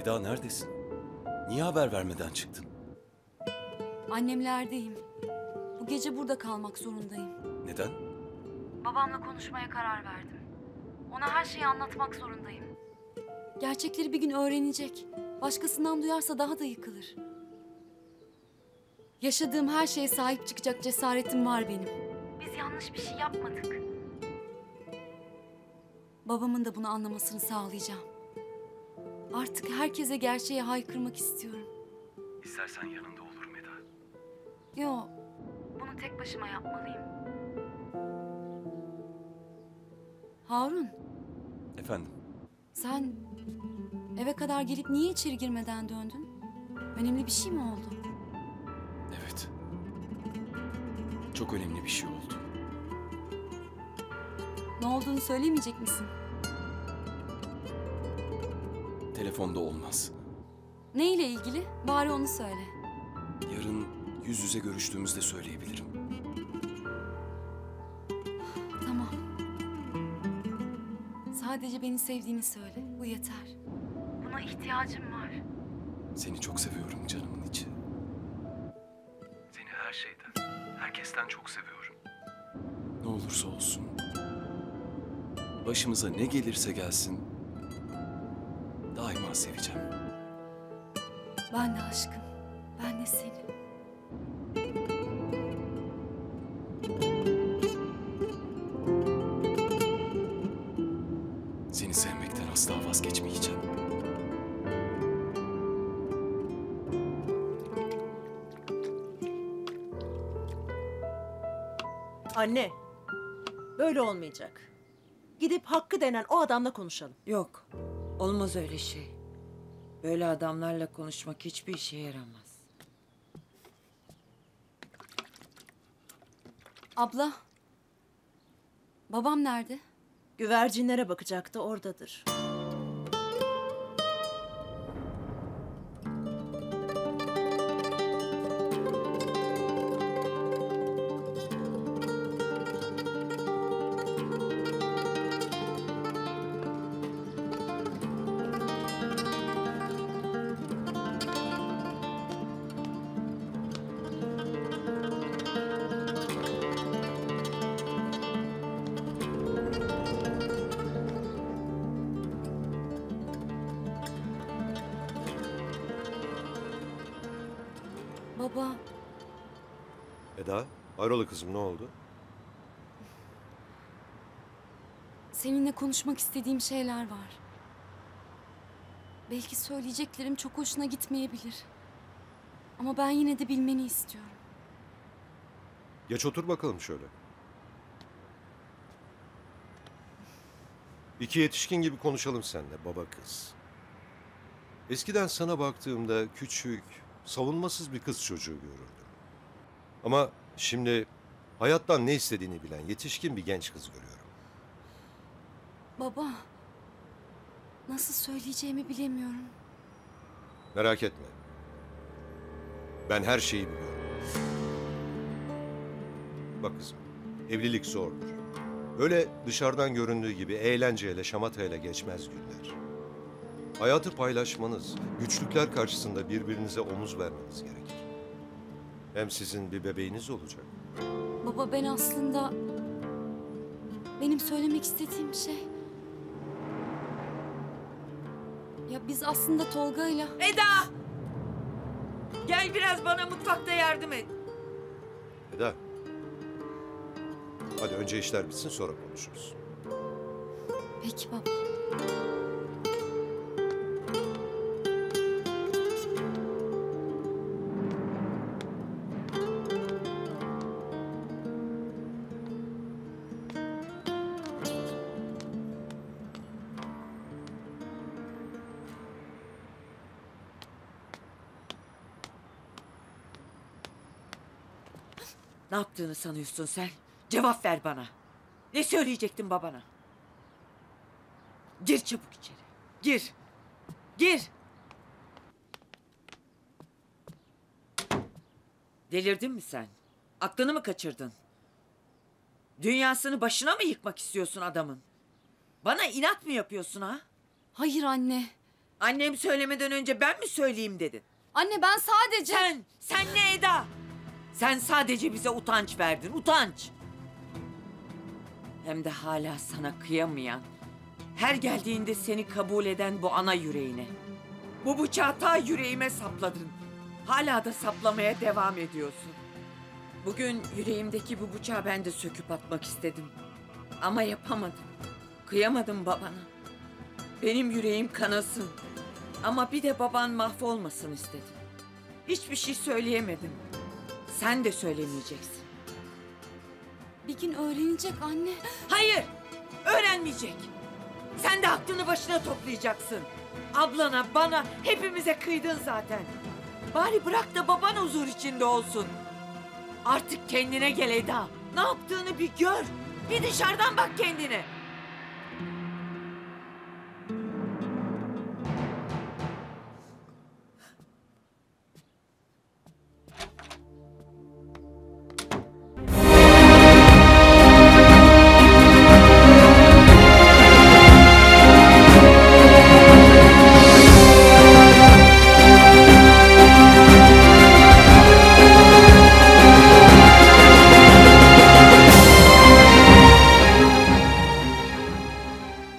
Eda neredesin? Niye haber vermeden çıktın? Annemlerdeyim. Bu gece burada kalmak zorundayım. Neden? Babamla konuşmaya karar verdim. Ona her şeyi anlatmak zorundayım. Gerçekleri bir gün öğrenecek. Başkasından duyarsa daha da yıkılır. Yaşadığım her şeye sahip çıkacak cesaretim var benim. Biz yanlış bir şey yapmadık. Babamın da bunu anlamasını sağlayacağım. Artık herkese gerçeği haykırmak istiyorum. İstersen yanında olurum Eda. Yo, bunu tek başıma yapmalıyım. Harun, Efendim? sen eve kadar gelip niye içeri girmeden döndün? Önemli bir şey mi oldu? Evet. Çok önemli bir şey oldu. Ne olduğunu söylemeyecek misin? Telefonda olmaz. Ne ile ilgili? Bari onu söyle. Yarın yüz yüze görüştüğümüzde söyleyebilirim. Tamam. Sadece beni sevdiğini söyle. Bu yeter. Buna ihtiyacım var. Seni çok seviyorum canımın içi. Seni her şeyden, herkesten çok seviyorum. Ne olursa olsun. Başımıza ne gelirse gelsin. Daima seveceğim. Ben de aşkım. Ben de seni. Seni sevmekten asla vazgeçmeyeceğim. Anne, böyle olmayacak. Gidip Hakkı denen o adamla konuşalım. Yok. Olmaz öyle şey. Böyle adamlarla konuşmak hiçbir işe yaramaz. Abla. Babam nerede? Güvercinlere bakacaktı, oradadır. Baba, Eda, hayrola kızım ne oldu? seninle konuşmak istediğim şeyler var. Belki söyleyeceklerim çok hoşuna gitmeyebilir. Ama ben yine de bilmeni istiyorum. Geç otur bakalım şöyle. İki yetişkin gibi konuşalım seninle baba kız. Eskiden sana baktığımda küçük, savunmasız bir kız çocuğu görürdüm. Ama şimdi hayattan ne istediğini bilen yetişkin bir genç kız görüyorum. Baba, nasıl söyleyeceğimi bilemiyorum. Merak etme. Ben her şeyi biliyorum. Bak kızım, evlilik zordur. Öyle dışarıdan göründüğü gibi eğlenceyle, şamatayla geçmez günler. Hayatı paylaşmanız, güçlükler karşısında birbirinize omuz vermeniz gerekir. Hem sizin bir bebeğiniz olacak. Baba ben aslında... Benim söylemek istediğim şey... Ya biz aslında Tolga'yla... Eda! Gel biraz bana mutfakta yardım et. Eda. Hadi önce işler bitsin sonra konuşuruz. Peki baba. Ne yaptığını sanıyorsun sen? Cevap ver bana. Ne söyleyecektin babana? Gir çabuk içeri. Gir. Gir. Delirdin mi sen? Aklını mı kaçırdın? Dünyasını başına mı yıkmak istiyorsun adamın? Bana inat mı yapıyorsun ha? Hayır anne. Annem söylemeden önce ben mi söyleyeyim dedin? Anne ben sadece... Sen, sen ne Eda? Sen sadece bize utanç verdin, utanç. Hem de hala sana kıyamayan, her geldiğinde seni kabul eden bu ana yüreğine. Bu bıçağı ta yüreğime sapladın. Hala da saplamaya devam ediyorsun. Bugün yüreğimdeki bu bıçağı ben de söküp atmak istedim. Ama yapamadım. Kıyamadım babana. Benim yüreğim kanasın. Ama bir de baban mahvolmasın istedim. Hiçbir şey söyleyemedim. Sen de söylemeyeceksin. Bir gün öğrenecek anne. Hayır, öğrenmeyecek. Sen de aklını başına toplayacaksın. Ablana, bana, hepimize kıydın zaten. Bari bırak da baban huzur içinde olsun. Artık kendine gel Eda. Ne yaptığını bir gör. Bir dışarıdan bak kendine.